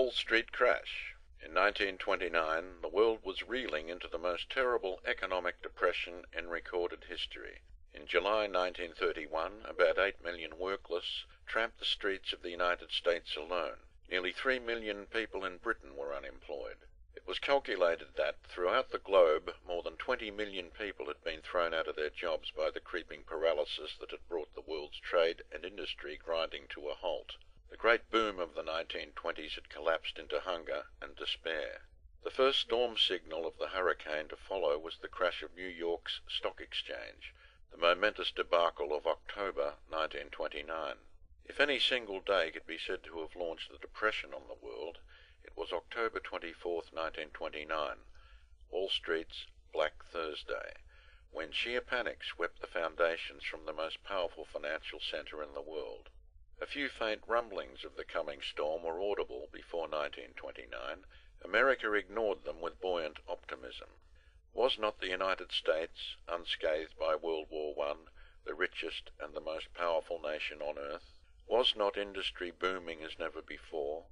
Wall Street crash. In 1929, the world was reeling into the most terrible economic depression in recorded history. In July 1931, about 8 million workless tramped the streets of the United States alone. Nearly 3 million people in Britain were unemployed. It was calculated that, throughout the globe, more than 20 million people had been thrown out of their jobs by the creeping paralysis that had brought the world's trade and industry grinding to a halt. The great boom of the 1920s had collapsed into hunger and despair. The first storm signal of the hurricane to follow was the crash of New York's stock exchange, the momentous debacle of October 1929. If any single day could be said to have launched the depression on the world, it was October 24, 1929, Wall Street's Black Thursday, when sheer panic swept the foundations from the most powerful financial center in the world. Few faint rumblings of the coming storm were audible before 1929. America ignored them with buoyant optimism. Was not the United States, unscathed by World War I, the richest and the most powerful nation on earth? Was not industry booming as never before?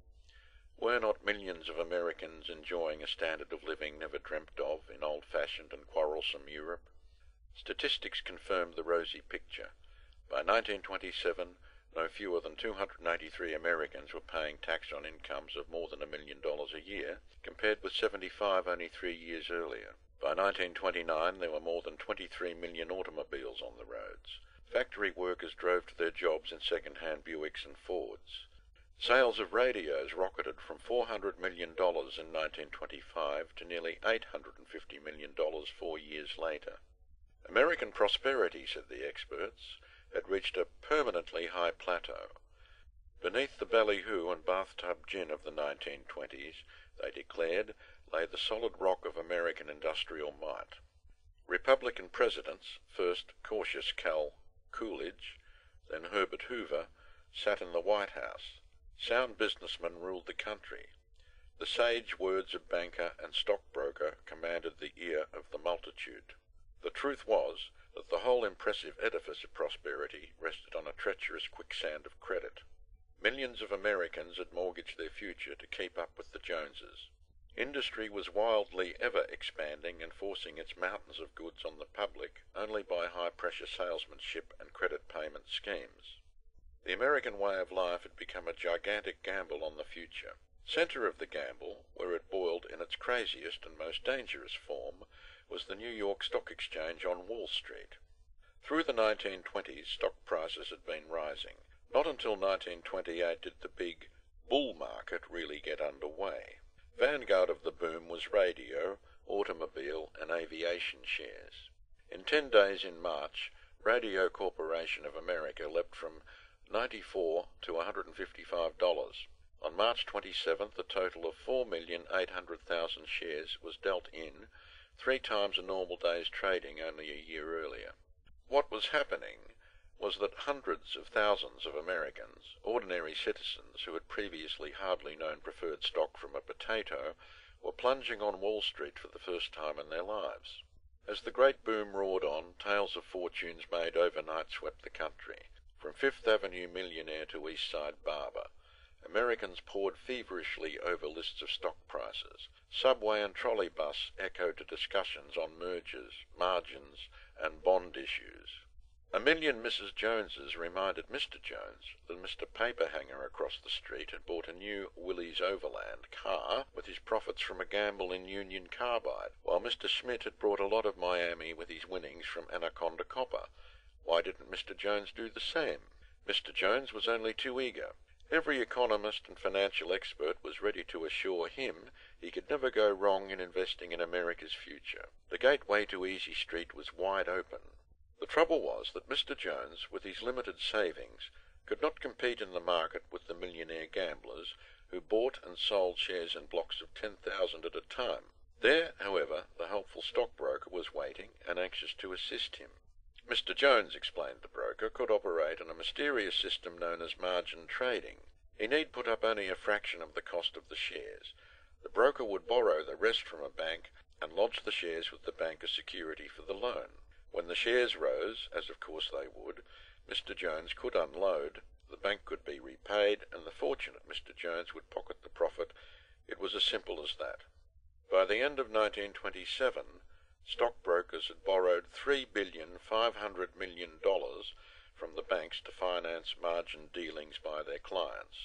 Were not millions of Americans enjoying a standard of living never dreamt of in old-fashioned and quarrelsome Europe? Statistics confirmed the rosy picture. By 1927, no fewer than 283 Americans were paying tax on incomes of more than a million dollars a year, compared with 75 only three years earlier. By 1929, there were more than 23 million automobiles on the roads. Factory workers drove to their jobs in second-hand Buicks and Fords. Sales of radios rocketed from $400 million in 1925 to nearly $850 million four years later. American prosperity, said the experts, had reached a permanently high plateau. Beneath the ballyhoo and bathtub gin of the 1920s, they declared, lay the solid rock of American industrial might. Republican presidents, first cautious Cal Coolidge, then Herbert Hoover, sat in the White House. Sound businessmen ruled the country. The sage words of banker and stockbroker commanded the ear of the multitude. The truth was the whole impressive edifice of prosperity rested on a treacherous quicksand of credit. Millions of Americans had mortgaged their future to keep up with the Joneses. Industry was wildly ever expanding and forcing its mountains of goods on the public only by high-pressure salesmanship and credit payment schemes. The American way of life had become a gigantic gamble on the future. Center of the gamble, where it boiled in its craziest and most dangerous form, was the New York Stock Exchange on Wall Street. Through the 1920s, stock prices had been rising. Not until 1928 did the big bull market really get underway. Vanguard of the boom was radio, automobile, and aviation shares. In ten days in March, Radio Corporation of America leapt from 94 to $155. On March 27th, a total of 4,800,000 shares was dealt in, three times a normal day's trading only a year earlier. What was happening was that hundreds of thousands of Americans, ordinary citizens who had previously hardly known preferred stock from a potato, were plunging on Wall Street for the first time in their lives. As the great boom roared on, tales of fortunes made overnight swept the country. From Fifth Avenue millionaire to East Side barber, Americans pored feverishly over lists of stock prices. Subway and trolley bus echoed to discussions on mergers, margins, and bond issues. A million Mrs. Joneses reminded Mr. Jones that Mr. Paperhanger across the street had bought a new Willys Overland car with his profits from a gamble in Union Carbide, while Mr. Schmidt had brought a lot of Miami with his winnings from Anaconda Copper. Why didn't Mr. Jones do the same? Mr. Jones was only too eager. Every economist and financial expert was ready to assure him he could never go wrong in investing in America's future. The gateway to Easy Street was wide open. The trouble was that Mr. Jones, with his limited savings, could not compete in the market with the millionaire gamblers who bought and sold shares in blocks of ten thousand at a time. There, however, the helpful stockbroker was waiting and anxious to assist him. Mr. Jones, explained the could operate on a mysterious system known as margin trading. He need put up only a fraction of the cost of the shares. The broker would borrow the rest from a bank and lodge the shares with the bank as security for the loan. When the shares rose, as of course they would, Mr. Jones could unload, the bank could be repaid, and the fortunate Mr. Jones would pocket the profit. It was as simple as that. By the end of 1927, stockbrokers had borrowed $3,500 million from the banks to finance margin dealings by their clients.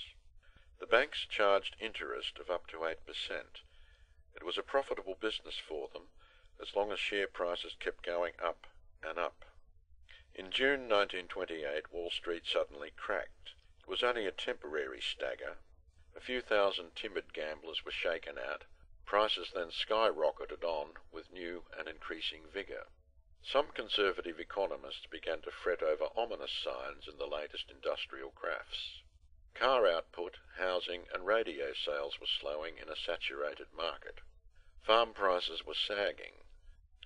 The banks charged interest of up to 8%. It was a profitable business for them as long as share prices kept going up and up. In June 1928, Wall Street suddenly cracked. It was only a temporary stagger. A few thousand timid gamblers were shaken out. Prices then skyrocketed on with new and increasing vigour. Some conservative economists began to fret over ominous signs in the latest industrial crafts. Car output, housing, and radio sales were slowing in a saturated market. Farm prices were sagging.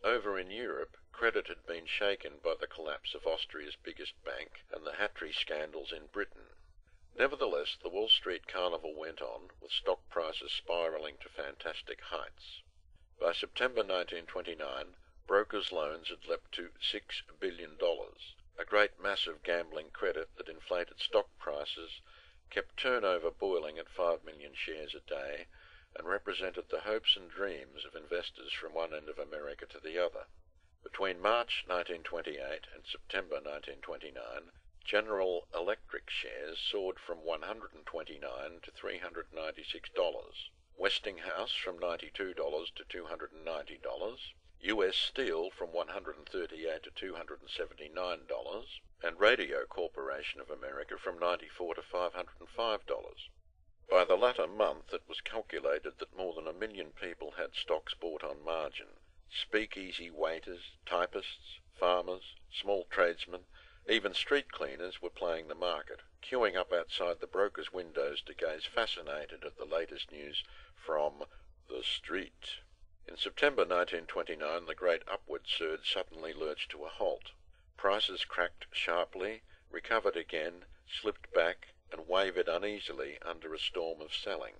Over in Europe, credit had been shaken by the collapse of Austria's biggest bank and the Hatry scandals in Britain. Nevertheless, the Wall Street carnival went on, with stock prices spiralling to fantastic heights. By September 1929, brokers' loans had leapt to $6 billion, a great mass of gambling credit that inflated stock prices, kept turnover boiling at 5 million shares a day, and represented the hopes and dreams of investors from one end of America to the other. Between March 1928 and September 1929, General Electric shares soared from 129 to $396, Westinghouse from $92 to $290, U.S. Steel from 138 to $279, and Radio Corporation of America from 94 to $505. By the latter month it was calculated that more than a million people had stocks bought on margin, Speakeasy waiters, typists, farmers, small tradesmen, even street cleaners were playing the market, queuing up outside the brokers' windows to gaze fascinated at the latest news from the street. In September 1929, the great upward surge suddenly lurched to a halt. Prices cracked sharply, recovered again, slipped back, and wavered uneasily under a storm of selling.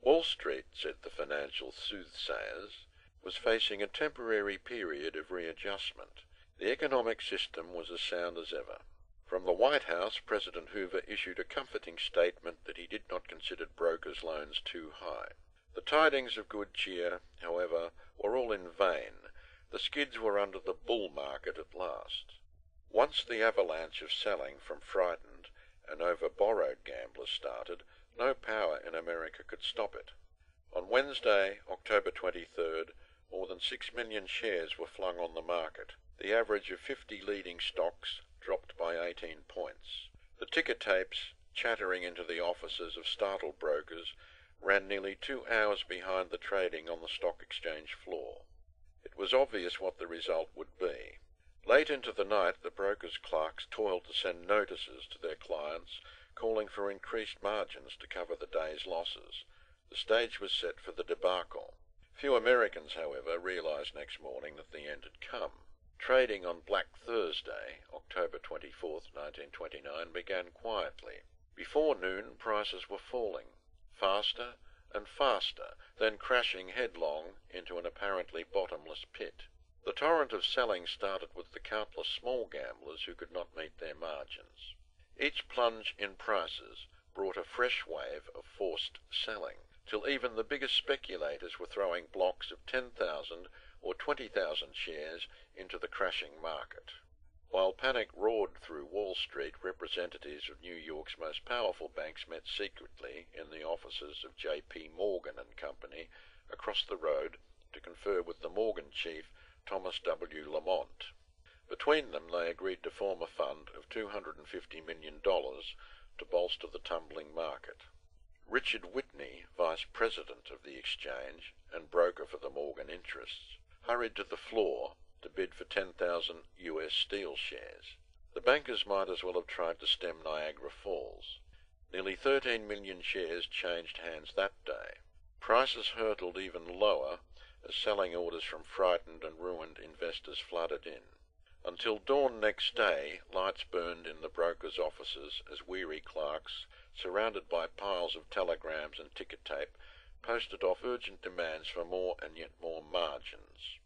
Wall Street, said the financial soothsayers, was facing a temporary period of readjustment. The economic system was as sound as ever. From the White House, President Hoover issued a comforting statement that he did not consider brokers' loans too high. The tidings of good cheer, however, were all in vain. The skids were under the bull market at last. Once the avalanche of selling from frightened and over borrowed gamblers started, no power in America could stop it. On Wednesday, October 23rd, more than six million shares were flung on the market. The average of fifty leading stocks dropped by 18 points. The ticker tapes, chattering into the offices of startled brokers, ran nearly two hours behind the trading on the stock exchange floor. It was obvious what the result would be. Late into the night, the brokers' clerks toiled to send notices to their clients, calling for increased margins to cover the day's losses. The stage was set for the debacle. Few Americans, however, realized next morning that the end had come. Trading on Black Thursday, October 24, 1929, began quietly. Before noon, prices were falling, faster and faster, then crashing headlong into an apparently bottomless pit. The torrent of selling started with the countless small gamblers who could not meet their margins. Each plunge in prices brought a fresh wave of forced selling till even the biggest speculators were throwing blocks of 10,000 or 20,000 shares into the crashing market. While panic roared through Wall Street, representatives of New York's most powerful banks met secretly in the offices of J.P. Morgan and Company across the road to confer with the Morgan chief, Thomas W. Lamont. Between them they agreed to form a fund of $250 million to bolster the tumbling market. Richard Whitney, vice president of the exchange and broker for the Morgan interests, hurried to the floor to bid for 10,000 U.S. Steel shares. The bankers might as well have tried to stem Niagara Falls. Nearly 13 million shares changed hands that day. Prices hurtled even lower as selling orders from frightened and ruined investors flooded in. Until dawn next day, lights burned in the brokers' offices as weary clerks surrounded by piles of telegrams and ticker tape, posted off urgent demands for more and yet more margins.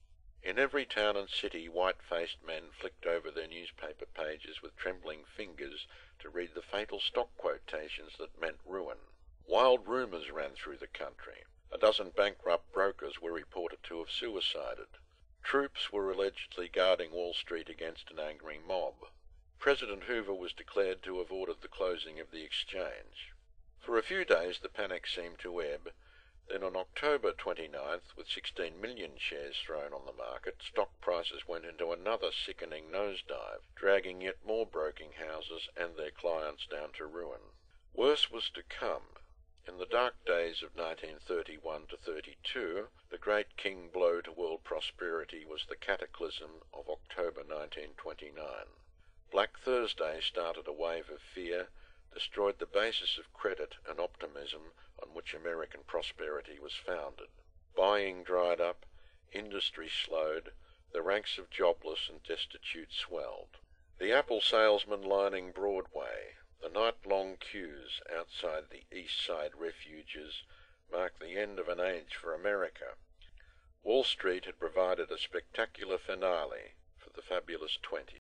In every town and city, white-faced men flicked over their newspaper pages with trembling fingers to read the fatal stock quotations that meant ruin. Wild rumours ran through the country. A dozen bankrupt brokers were reported to have suicided. Troops were allegedly guarding Wall Street against an angry mob. President Hoover was declared to have ordered the closing of the exchange. For a few days the panic seemed to ebb. Then on October 29th, with 16 million shares thrown on the market, stock prices went into another sickening nosedive, dragging yet more broking houses and their clients down to ruin. Worse was to come. In the dark days of 1931 to 32, the great king blow to world prosperity was the cataclysm of October 1929. Black Thursday started a wave of fear, destroyed the basis of credit and optimism on which American prosperity was founded. Buying dried up, industry slowed, the ranks of jobless and destitute swelled. The apple salesman lining Broadway, the night-long queues outside the East Side refuges marked the end of an age for America. Wall Street had provided a spectacular finale for the fabulous twenties.